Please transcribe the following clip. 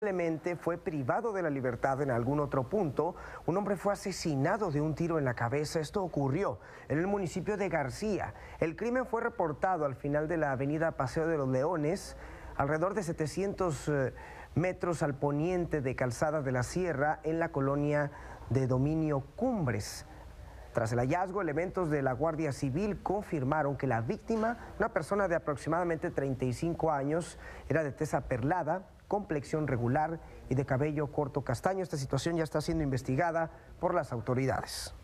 Probablemente fue privado de la libertad en algún otro punto. Un hombre fue asesinado de un tiro en la cabeza. Esto ocurrió en el municipio de García. El crimen fue reportado al final de la avenida Paseo de los Leones, alrededor de 700 eh, metros al poniente de Calzada de la Sierra, en la colonia de Dominio Cumbres. Tras el hallazgo, elementos de la Guardia Civil confirmaron que la víctima, una persona de aproximadamente 35 años, era de tesa perlada, complexión regular y de cabello corto castaño. Esta situación ya está siendo investigada por las autoridades.